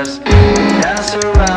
Dance around